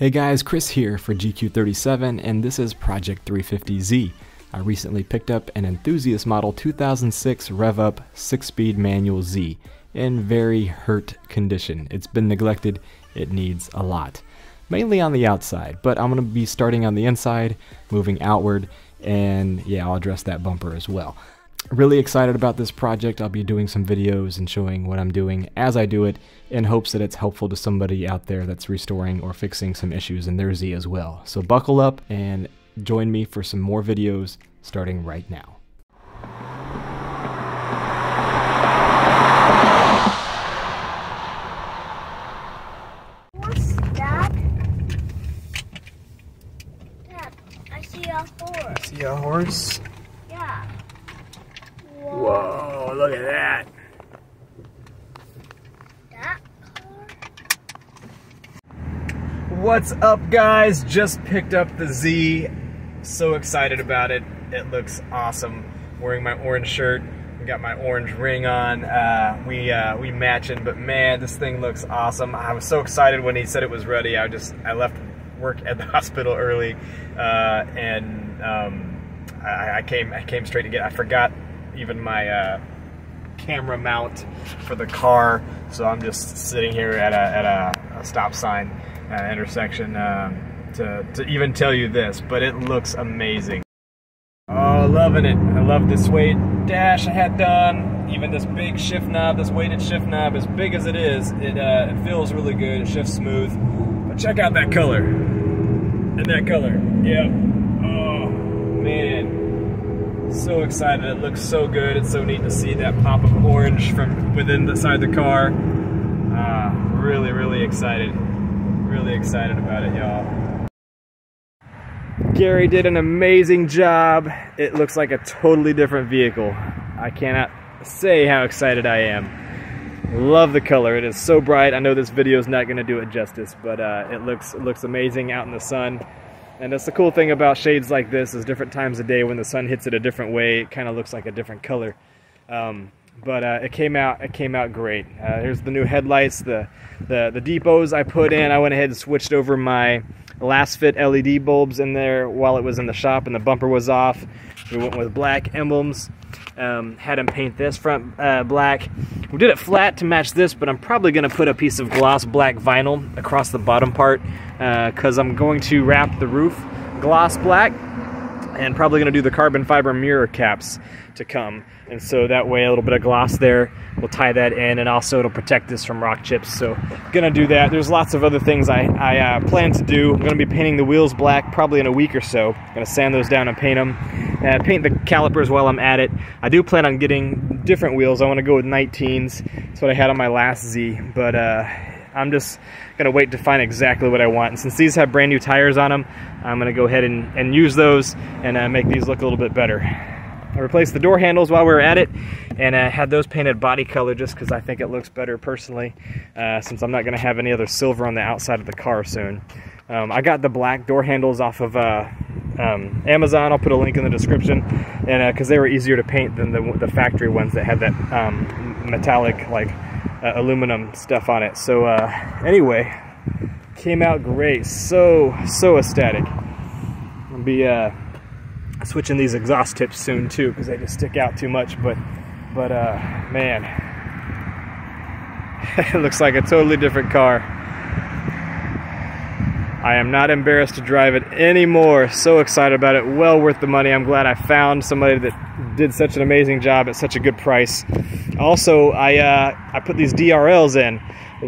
Hey guys, Chris here for GQ37 and this is Project 350Z. I recently picked up an Enthusiast Model 2006 Rev-Up 6-speed manual Z in very hurt condition. It's been neglected, it needs a lot. Mainly on the outside, but I'm going to be starting on the inside, moving outward, and yeah, I'll address that bumper as well. Really excited about this project. I'll be doing some videos and showing what I'm doing as I do it in hopes that it's helpful to somebody out there that's restoring or fixing some issues in their Z as well. So buckle up and join me for some more videos starting right now. What's that? Dad, I see a horse. See a horse? Yeah. Whoa, look at that. That car? What's up guys? Just picked up the Z. So excited about it. It looks awesome. Wearing my orange shirt. Got my orange ring on. Uh, we uh, we matching, but man, this thing looks awesome. I was so excited when he said it was ready. I just I left work at the hospital early, uh, and um, I, I came I came straight to get. I forgot even my uh, camera mount for the car, so I'm just sitting here at a, at a, a stop sign uh, intersection um, to, to even tell you this, but it looks amazing. Oh, loving it. I love this weight dash I had done. Even this big shift knob, this weighted shift knob, as big as it is, it, uh, it feels really good. It shifts smooth. But check out that color. And that color. Yep. Oh, man. So excited. It looks so good. It's so neat to see that pop of orange from within the side of the car. Uh, really, really excited. Really excited about it, y'all. Gary did an amazing job. It looks like a totally different vehicle. I cannot say how excited I am. Love the color. It is so bright. I know this video is not going to do it justice, but uh, it looks it looks amazing out in the sun. And that's the cool thing about shades like this is different times of day when the sun hits it a different way, it kind of looks like a different color. Um, but uh, it came out it came out great. Uh, here's the new headlights, the, the the Depos I put in. I went ahead and switched over my Lasfit LED bulbs in there while it was in the shop and the bumper was off. We went with black emblems. Um, had him paint this front uh, black. We did it flat to match this, but I'm probably going to put a piece of gloss black vinyl across the bottom part because uh, I'm going to wrap the roof gloss black and probably going to do the carbon fiber mirror caps to come. And so that way a little bit of gloss there, we'll tie that in and also it'll protect this from rock chips. So gonna do that. There's lots of other things I, I uh, plan to do. I'm gonna be painting the wheels black probably in a week or so. Gonna sand those down and paint them. Uh, paint the calipers while I'm at it. I do plan on getting different wheels. I wanna go with 19s. That's what I had on my last Z. But uh, I'm just gonna wait to find exactly what I want. And since these have brand new tires on them, I'm gonna go ahead and, and use those and uh, make these look a little bit better. I replaced the door handles while we were at it and uh, had those painted body color just because I think it looks better personally uh, since I'm not going to have any other silver on the outside of the car soon. Um, I got the black door handles off of uh, um, Amazon. I'll put a link in the description and because uh, they were easier to paint than the, the factory ones that had that um, metallic like uh, aluminum stuff on it. So uh, anyway, came out great. So, so ecstatic. I'll be switching these exhaust tips soon too because they just stick out too much but but uh man it looks like a totally different car I am not embarrassed to drive it anymore so excited about it well worth the money I'm glad I found somebody that did such an amazing job at such a good price also I uh, I put these DRLs in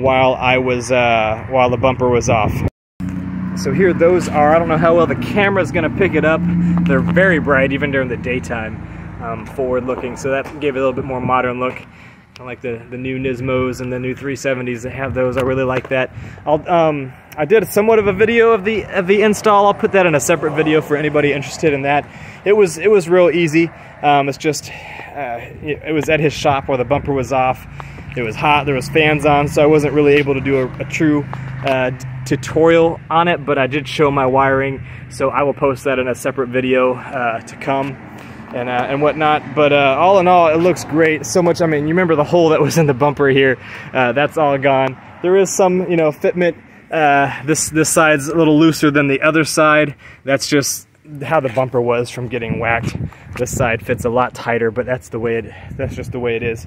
while I was uh, while the bumper was off so here those are. I don't know how well the camera's going to pick it up. They're very bright even during the daytime, um, forward looking. So that gave it a little bit more modern look. I like the, the new Nismos and the new 370s that have those. I really like that. I'll, um, I did somewhat of a video of the of the install. I'll put that in a separate video for anybody interested in that. It was it was real easy. Um, it's just uh, it, it was at his shop where the bumper was off. It was hot. There was fans on, so I wasn't really able to do a, a true uh, tutorial on it, but I did show my wiring, so I will post that in a separate video uh, to come and uh, and whatnot. But uh, all in all, it looks great. So much. I mean, you remember the hole that was in the bumper here? Uh, that's all gone. There is some, you know, fitment Uh, this this side's a little looser than the other side. That's just how the bumper was from getting whacked. This side fits a lot tighter, but that's the way it. That's just the way it is.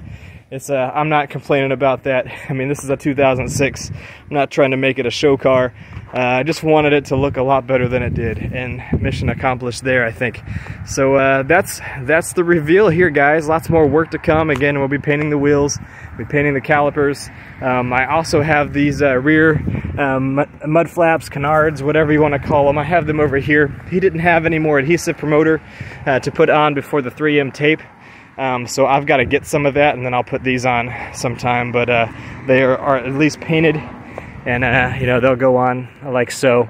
It's. Uh, I'm not complaining about that. I mean, this is a 2006. I'm not trying to make it a show car. Uh, I just wanted it to look a lot better than it did, and mission accomplished there, I think. So uh, that's that's the reveal here, guys. Lots more work to come. Again, we'll be painting the wheels, be painting the calipers. Um, I also have these uh, rear um, mud, mud, flaps, canards, whatever you want to call them. I have them over here. He didn't have any more adhesive promoter uh, to put on before the 3M tape. Um, so I've got to get some of that and then I'll put these on sometime. But uh, they are, are at least painted and uh, you know they'll go on like so.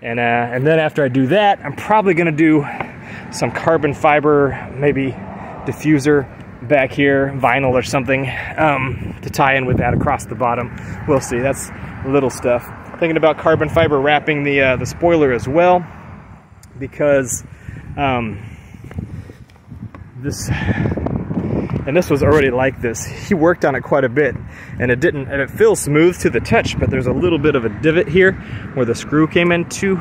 And uh, and then after I do that I'm probably gonna do some carbon fiber maybe diffuser back here vinyl or something um, to tie in with that across the bottom. We'll see. That's little stuff. Thinking about carbon fiber wrapping the uh, the spoiler as well because um, this and this was already like this. He worked on it quite a bit and it didn't, and it feels smooth to the touch, but there's a little bit of a divot here where the screw came in too,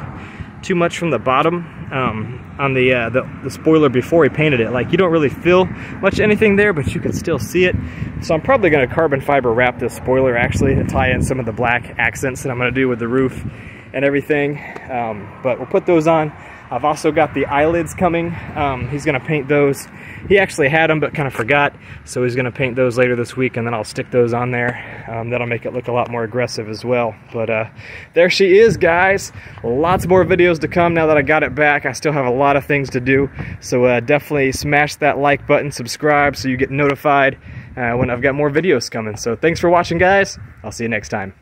too much from the bottom um, on the, uh, the, the spoiler before he painted it. Like you don't really feel much anything there, but you can still see it. So I'm probably gonna carbon fiber wrap this spoiler actually to tie in some of the black accents that I'm gonna do with the roof and everything. Um, but we'll put those on. I've also got the eyelids coming. Um, he's gonna paint those. He actually had them but kind of forgot, so he's gonna paint those later this week and then I'll stick those on there. Um, that'll make it look a lot more aggressive as well. But uh, there she is, guys. Lots more videos to come now that I got it back. I still have a lot of things to do, so uh, definitely smash that like button, subscribe so you get notified uh, when I've got more videos coming. So thanks for watching, guys. I'll see you next time.